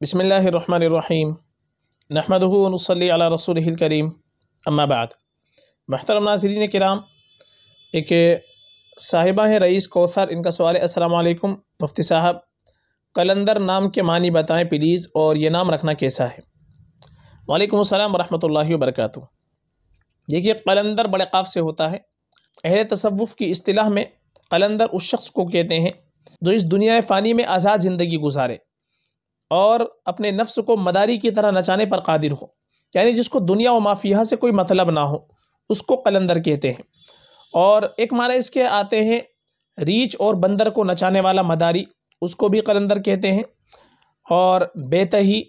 बसमीम नहमदनसली रसूल करीम अम्माबाद महतरम नाजरीन कराम एक साहिबा है रईस कौसर इनका सवाल है अस्सलाम वालेकुम मुफ्ती साहब कलंदर नाम के मानी बताएँ प्लीज़ और ये नाम रखना कैसा है वालेकुम अस्सलाम वरहमतुल्लाहि वबरकातुहू देखिए कलंदर बड़े काफ से होता है अहल तसव्वुफ़ की इस्तिलाह में कलंदर उस शख्स को कहते हैं जो इस दुनिया फ़ानी में आज़ाद ज़िंदगी गुजारे और अपने नफ्स को मदारी की तरह नचाने पर कादिर हो। यानी जिसको दुनिया व माफिया से कोई मतलब ना हो, उसको कलंदर कहते हैं। और एक माना इसके आते हैं, रीच और बंदर को नचाने वाला मदारी, उसको भी कलंदर कहते हैं। और बेतही,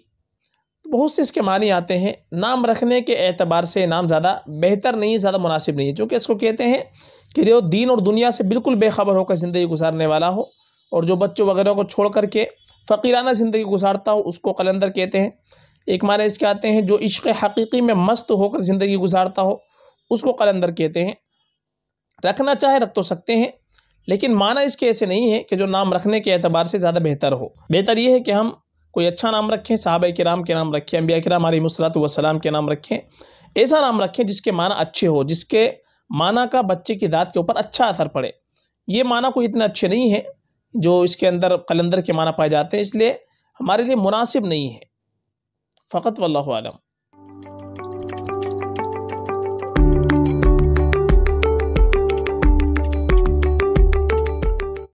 बहुत से इसके मानी आते हैं, नाम रखने के एतबार से नाम ज़्यादा बेहतर नहीं है ज़्यादा मुनासिब नहीं है। चूँकि इसको कहते हैं कि जो दीन और दुनिया से बिल्कुल बेखबर होकर ज़िंदगी गुजारने वाला हो और जो बच्चों वगैरह को छोड़ करके फ़कीराना ज़िंदगी गुजारता हो, उसको कलंदर कहते हैं। एक माने इसके आते हैं, जो इश्क हकीकी में मस्त होकर ज़िंदगी गुजारता हो, उसको कलंदर कहते हैं। रखना चाहे रख तो सकते हैं, लेकिन माना इसके ऐसे नहीं है कि जो नाम रखने के अतबार से ज़्यादा बेहतर हो। बेहतर ये है कि हम कोई अच्छा नाम रखें साहब कराम के नाम रखें अम्बिया कराम मसरत वसलाम के नाम रखें, ऐसा नाम रखें जिसके माना अच्छे हो, जिसके माना का बच्चे की दात के ऊपर अच्छा असर पड़े। ये माना कोई इतने अच्छे नहीं है जो इसके अंदर कलंदर के माना पाए जाते हैं, इसलिए हमारे लिए मुनासिब नहीं है। फ़कत वल्लम